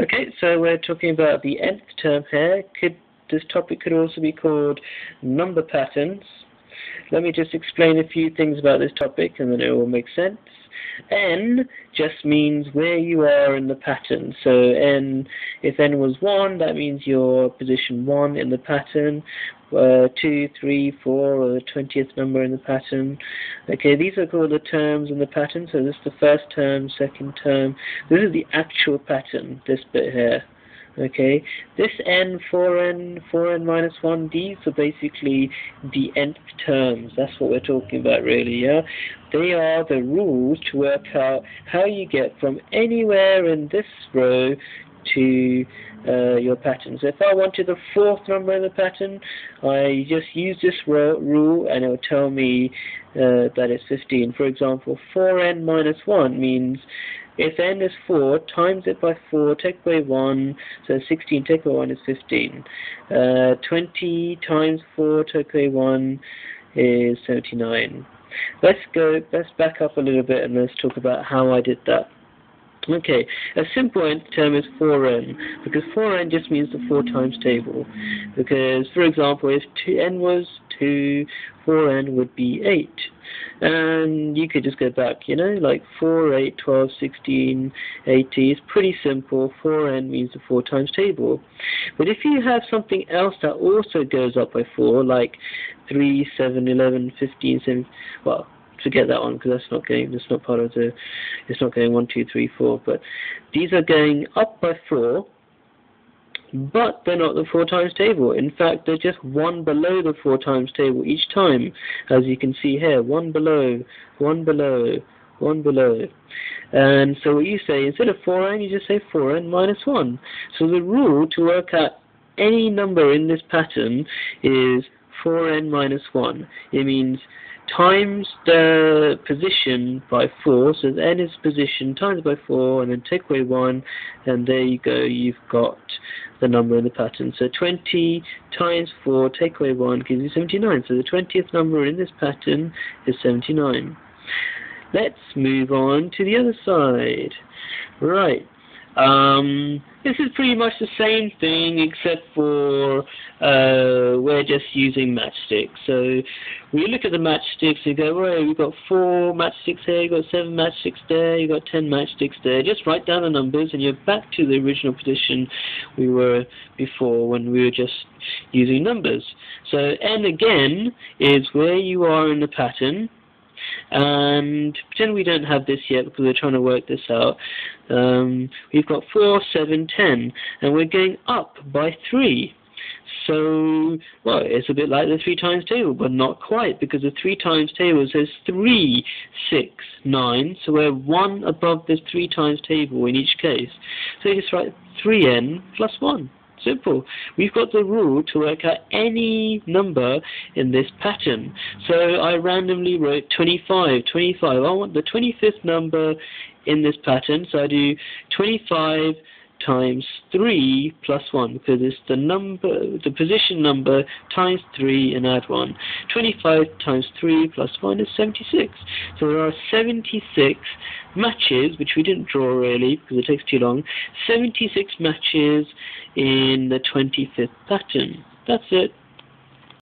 Okay, so we're talking about the nth term here. Could this topic could also be called number patterns. Let me just explain a few things about this topic and then it will make sense. N just means where you are in the pattern. So N, if N was 1, that means you're position 1 in the pattern. Uh, 2, 3, 4, or the 20th number in the pattern. Okay, these are called the terms in the pattern. So this is the first term, second term. This is the actual pattern, this bit here. Okay, this n, 4n, 4n minus 1, these are basically the nth terms. That's what we're talking about really, yeah? They are the rules to work out how you get from anywhere in this row to uh, your pattern. So if I wanted the fourth number in the pattern, I just use this rule and it will tell me uh, that it's 15. For example, 4n minus 1 means if n is 4, times it by 4, take away 1, so 16, take away 1 is 15. Uh, 20 times 4, take away 1 is 79. Let's go, let's back up a little bit and let's talk about how I did that. Okay, a simple term is 4n, because 4n just means the 4 times table. Because, for example, if 2n was 2, 4n would be 8. And you could just go back, you know, like 4, 8, 12, 16, 80. It's pretty simple. 4n means the 4 times table. But if you have something else that also goes up by 4, like 3, 7, 11, 15, 7, well, forget that one because that's not going. That's not part of the. It's not going one, two, three, four. But these are going up by four, but they're not the four times table. In fact, they're just one below the four times table each time, as you can see here. One below, one below, one below. And so what you say, instead of 4n, you just say 4n minus 1. So the rule to work out any number in this pattern is 4n minus 1. It means times the position by 4, so n is position times by 4, and then take away 1, and there you go, you've got the number in the pattern. So 20 times 4, take away 1, gives you 79. So the 20th number in this pattern is 79. Let's move on to the other side. Right, um, this is pretty much the same thing except for uh, we're just using matchsticks. So we look at the matchsticks and go, right, we've got four matchsticks here, you've got seven matchsticks there, you've got ten matchsticks there. Just write down the numbers and you're back to the original position we were before when we were just using numbers. So n again is where you are in the pattern and pretend we don't have this yet because we're trying to work this out. Um, we've got 4, 7, 10, and we're going up by 3. So, well, it's a bit like the 3 times table, but not quite, because the 3 times table says 3, 6, 9, so we're 1 above the 3 times table in each case. So you just write 3n plus 1. Simple. We've got the rule to work out any number in this pattern. So I randomly wrote 25. 25. I want the 25th number in this pattern. So I do 25 times 3 plus 1 because it's the number, the position number times 3 and add 1. 25 times 3 plus 1 is 76. So there are 76 matches, which we didn't draw really because it takes too long, 76 matches in the 25th pattern. That's it.